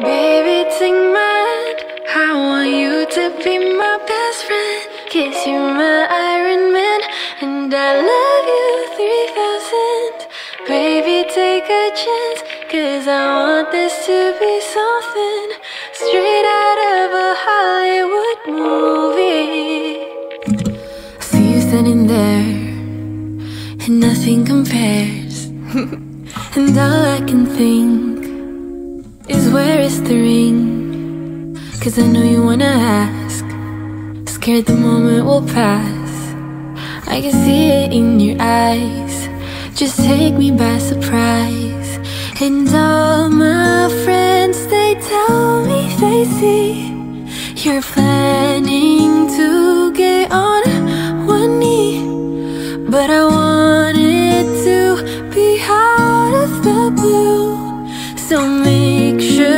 Baby, take my hand. I want you to be my best friend. Kiss you, my Iron Man. And I love you 3000. Baby, take a chance. Cause I want this to be something straight out of a Hollywood movie. See you standing there, and nothing compares. and all I can think is where is the ring? Cause I know you wanna ask. Scared the moment will pass. I can see it in your eyes. Just take me by surprise. And all my friends, they tell me they see you're planning to get on one knee. But I want it to be out of the blue. So make sure